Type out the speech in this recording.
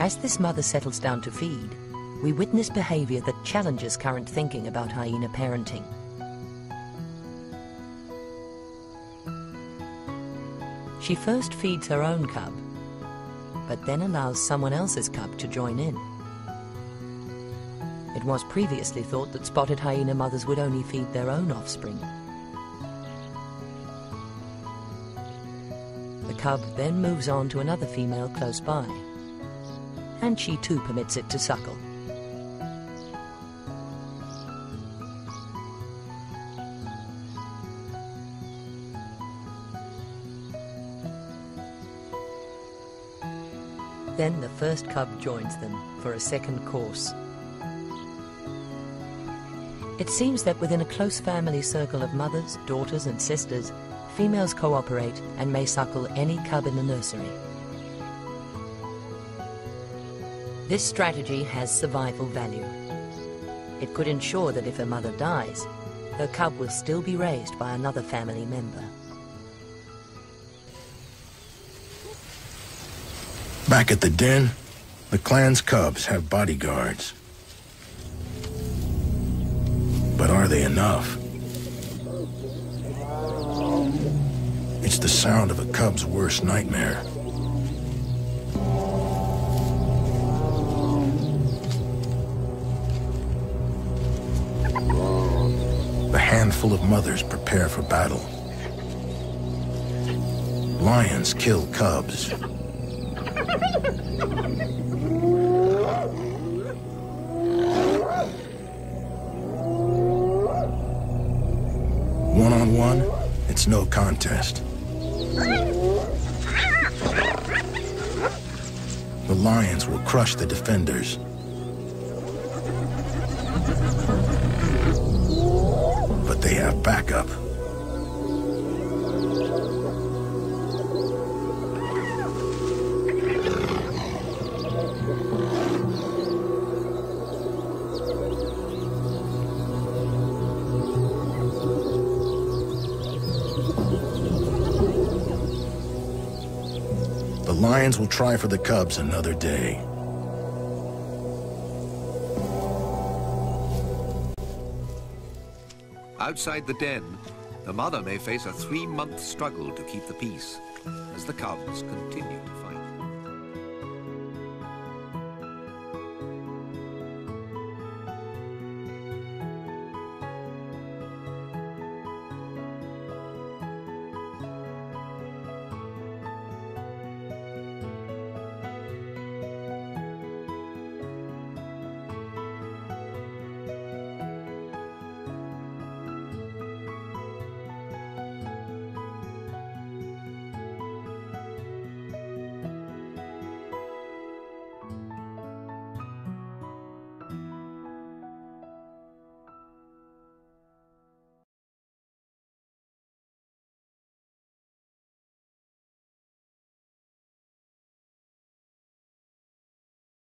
As this mother settles down to feed, we witness behavior that challenges current thinking about hyena parenting. She first feeds her own cub, but then allows someone else's cub to join in. It was previously thought that spotted hyena mothers would only feed their own offspring. The cub then moves on to another female close by, and she too permits it to suckle. Then the first cub joins them for a second course. It seems that within a close family circle of mothers, daughters and sisters, females cooperate and may suckle any cub in the nursery. This strategy has survival value. It could ensure that if a mother dies, her cub will still be raised by another family member. Back at the den, the clan's cubs have bodyguards. But are they enough? It's the sound of a cub's worst nightmare. Handful of mothers prepare for battle. Lions kill cubs. One-on-one, it's no contest. The Lions will crush the defenders. Backup. The Lions will try for the Cubs another day. Outside the den, the mother may face a three-month struggle to keep the peace as the cubs continue to